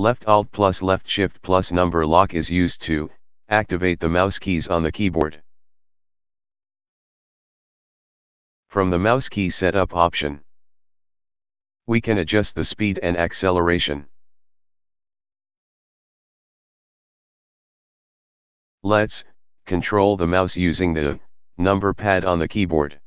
Left Alt plus Left Shift plus number lock is used to activate the mouse keys on the keyboard. From the mouse key setup option, we can adjust the speed and acceleration. Let's control the mouse using the number pad on the keyboard.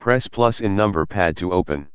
Press plus in number pad to open.